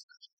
discussion.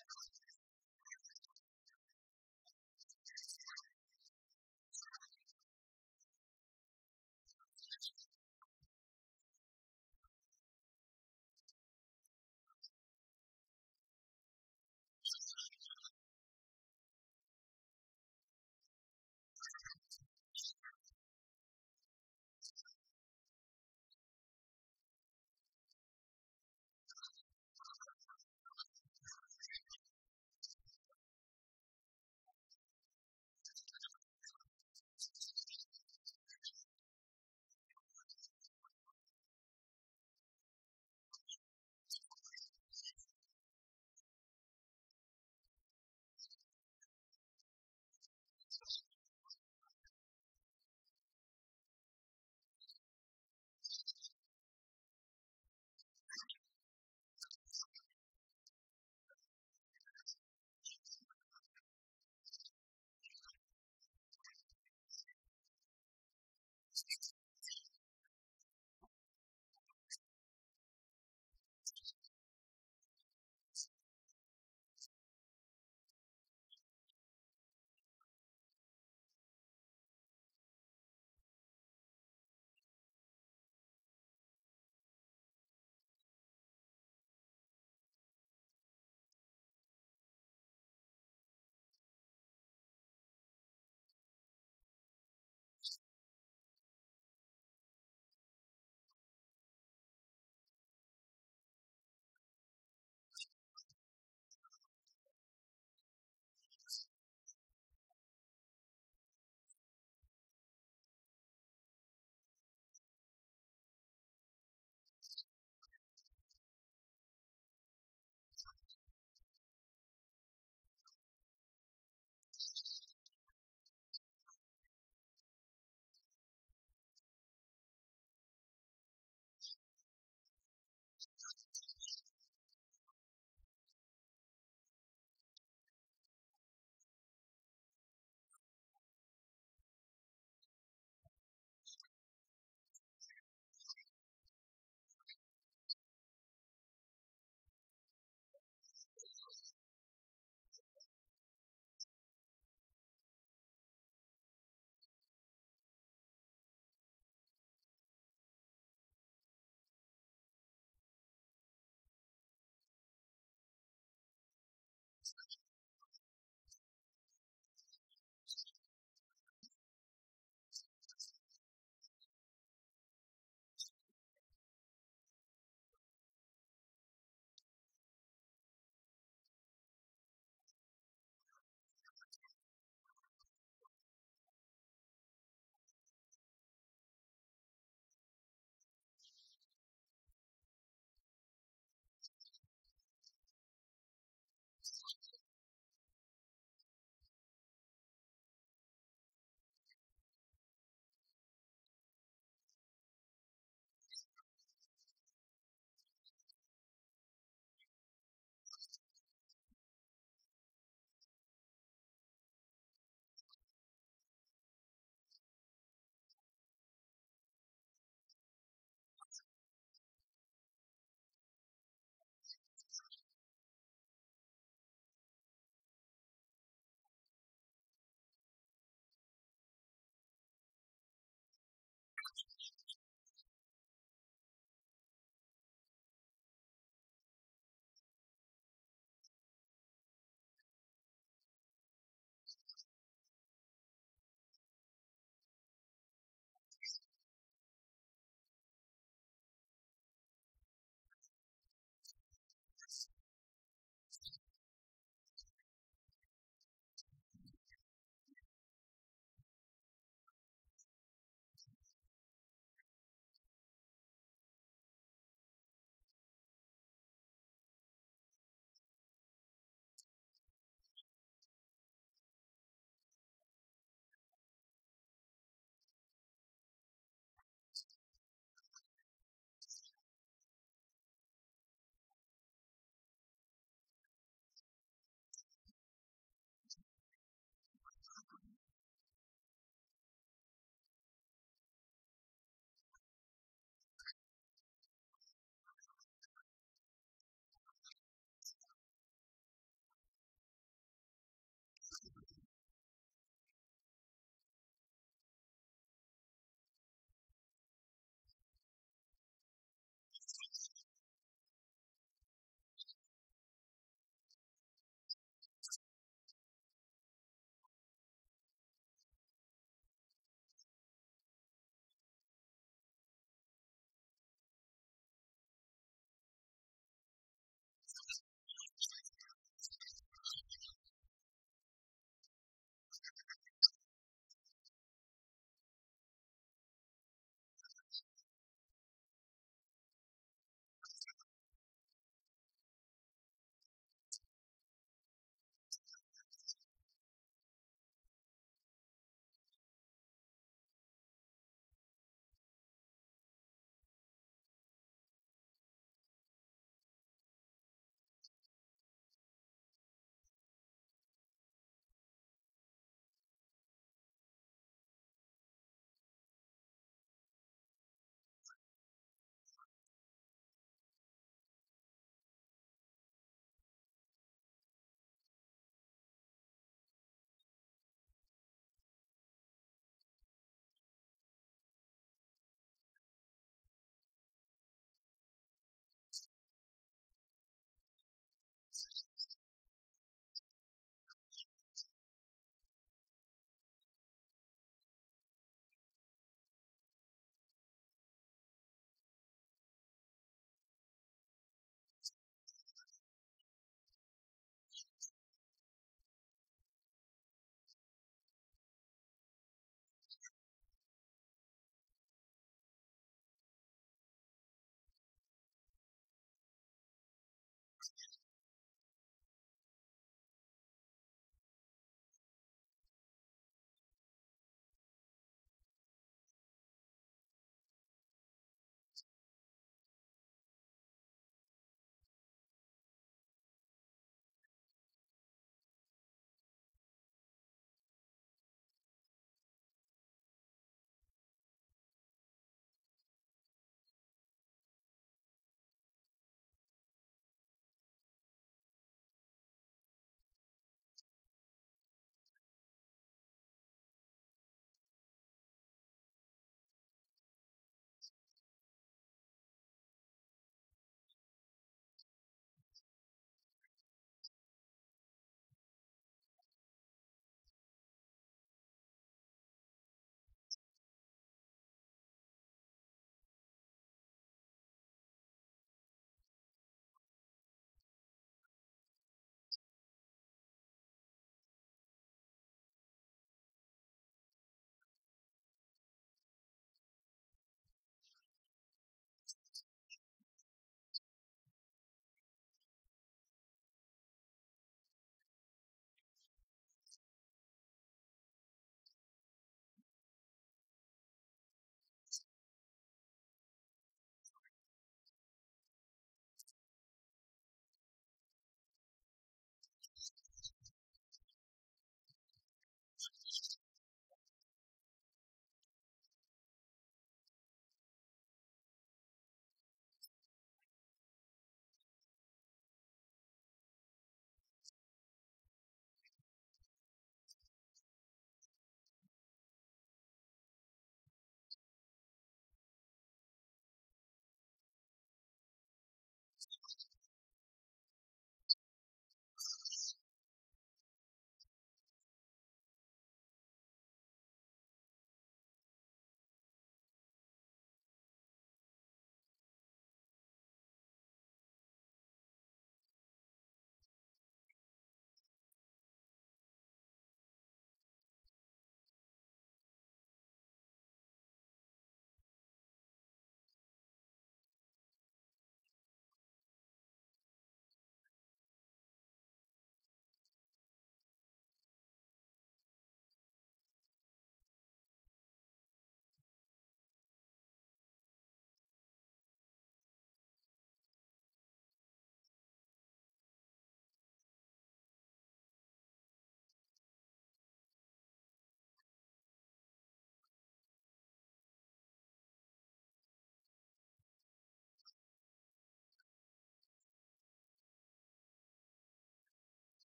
exactly.